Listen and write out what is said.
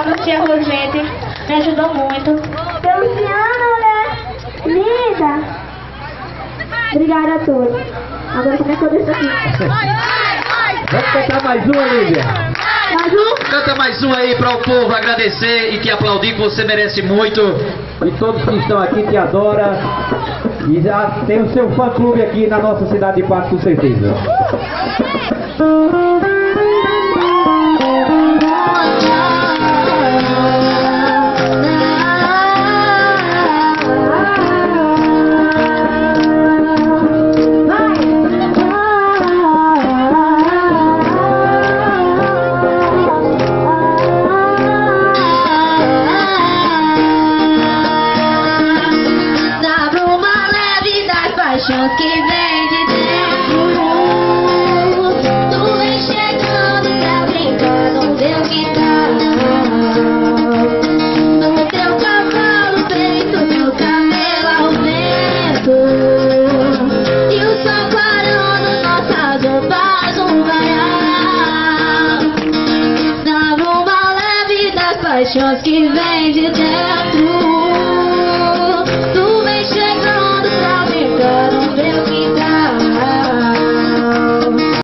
Paulo, tia Rosete, me ajudou muito. Luciana, né? Linda. Obrigada a todos. Agora como é que eu deixo aqui? Vamos cantar mais uma, Lívia. Mais um? Canta mais um aí para o povo agradecer e te aplaudir, que você merece muito. E todos que estão aqui te adoram. E já tem o seu fã-clube aqui na nossa cidade de Pato, com certeza. Paixões que vem de dentro